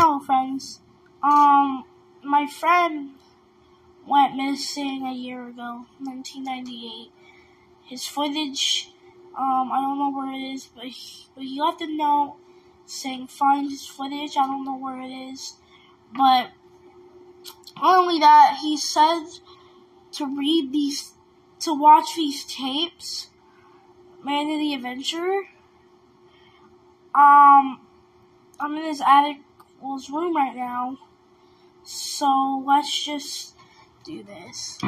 Hello, friends. Um, my friend went missing a year ago, 1998. His footage, um, I don't know where it is, but he, but he left a note saying find his footage. I don't know where it is, but not only that, he said to read these, to watch these tapes. Amanda the Adventure. Um, I'm in his attic, well, his room right now. So let's just do this.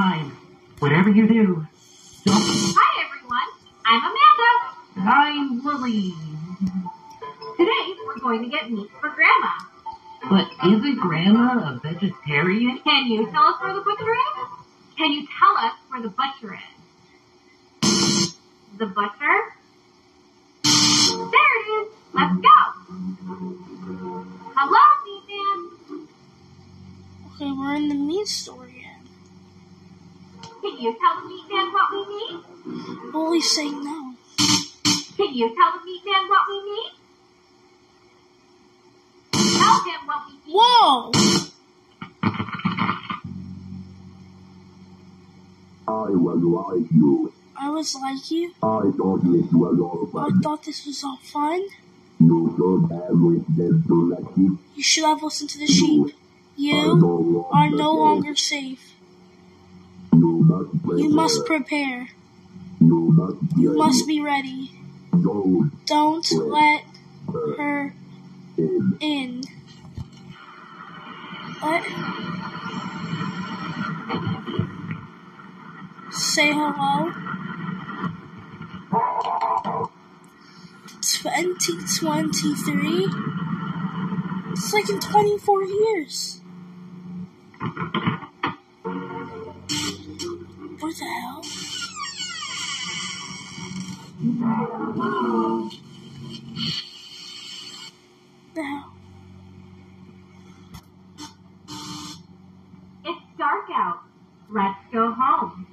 Have time. Whatever you do, don't. Hi everyone. I'm Amanda. I'm Lily. Today we're going to get meat for Grandma. But isn't Grandma a vegetarian? Can you tell us where the butcher is? Can you tell us where the butcher is? The butcher? There it is. Let's go. Hello, meat man. Okay, we're in the meat store again. Can you tell the meat man what we need? Bully's say no. Can you tell the meat man what we need? Tell him what we need. Whoa! I was like you. I was like you. I thought this was all I fun. thought this was all fun. You should have listened to the sheep. You should have listened to the sheep. You are no longer safe. You must prepare. You must prepare. You must be You must be ready. Don't let her in. What? Say hello. 2023? It's like in 24 years. What the hell? The hell? It's dark out. Let's go home. Home.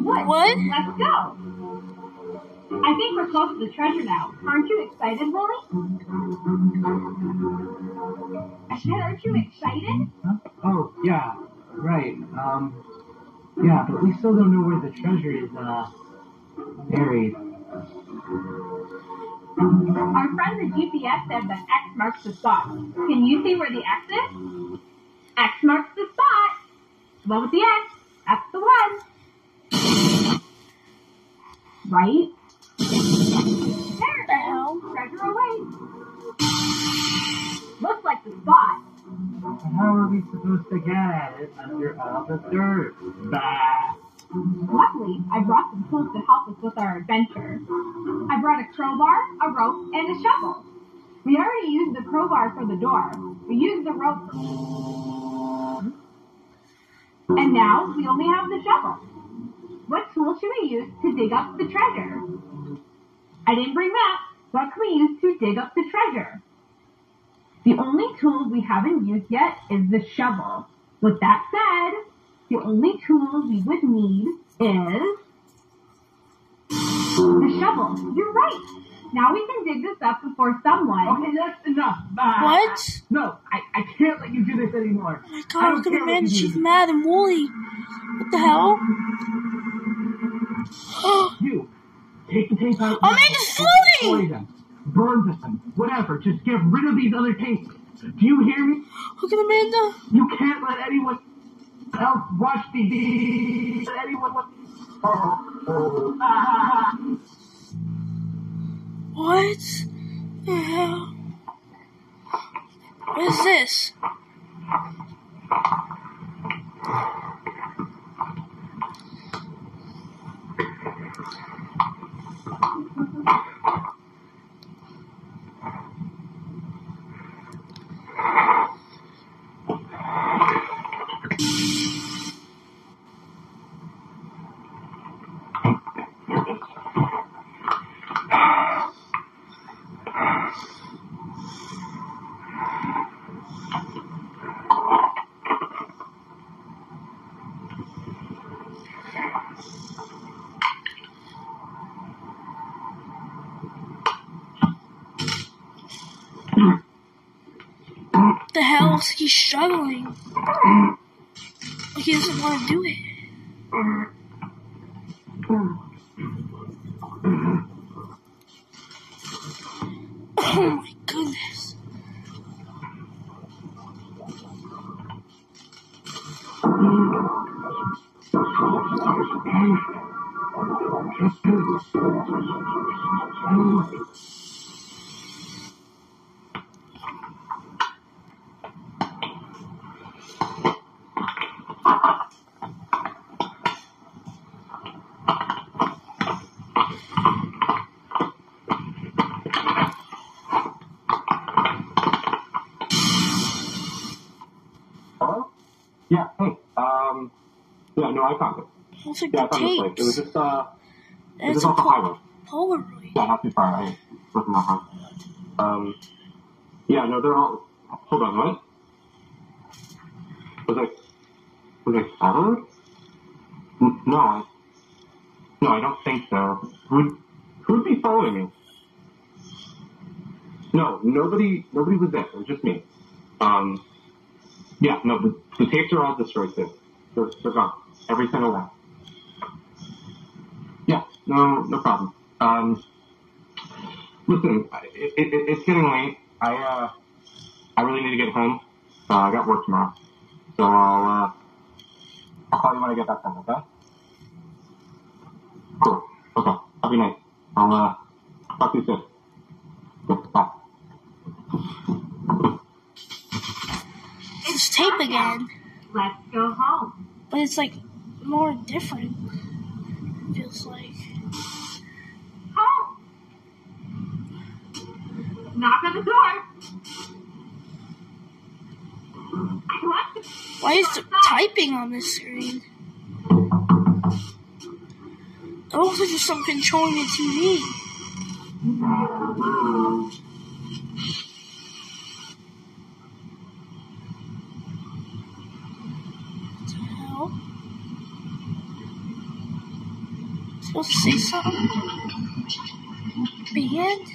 Said. What? Let's go. I think we're close to the treasure now. Aren't you excited, Wooly? I said, aren't you excited? Huh? Oh, yeah, right. Um, yeah, but we still don't know where the treasure is, uh, buried. Our friend the GPS said that X marks the spot. Can you see where the X is? X marks the spot. What with the X? That's the one. Right? There hell? Treasure awaits. Looks like the spot. But how are we supposed to get it under all the dirt? Bah! Luckily, I brought some tools to help us with our adventure. I brought a crowbar, a rope, and a shovel. We already used the crowbar for the door. We used the rope. And now we only have the shovel. What tool should we use to dig up the treasure? I didn't bring that. What can we use to dig up the treasure? The only tool we haven't used yet is the shovel. With that said, the only tool we would need is the shovel. You're right. Now we can dig this up before someone. Okay, that's enough. Ah. What? No, I, I can't let you do this anymore. Oh my god, don't look at care what Amanda, you she's mad and Wooly. What the hell? You, take the tape out. Amanda's and floating! Destroy them. Burn them. Whatever. Just get rid of these other tapes. Do you hear me? Look at Amanda. You can't let anyone else watch these. Anyone. What the hell? What is this? What the hell is he struggling? Like he doesn't want to do it. Oh my goodness. Um, yeah, no, I found it. Looks like Yeah, I found place. It was just, uh, it was just a off the highway. Polaroid. Yeah, not too far. I wasn't that hard. Um, yeah, no, they're all, hold on, what? Was I, was I followed? No, I, no, I don't think so. Who'd, who'd be following me? No, nobody, nobody was there. It was just me. Um, yeah, no, the, the tapes are all destroyed too. They're, they're gone. Every single one. Yeah, no, no problem. Um, listen, it, it, it, it's getting late. I, uh, I really need to get home. Uh, I got work tomorrow. So I'll, uh, I'll call you when I get back home, okay? Cool. Okay. Good night. I'll, uh, talk to you soon. Bye. Tape oh, again, Let's go home. but it's like more different. It Feels like. Home. Knock on the door. I want Why is there typing on this screen? It looks like there's some controlling the TV. Hell? Supposed to say something? Band?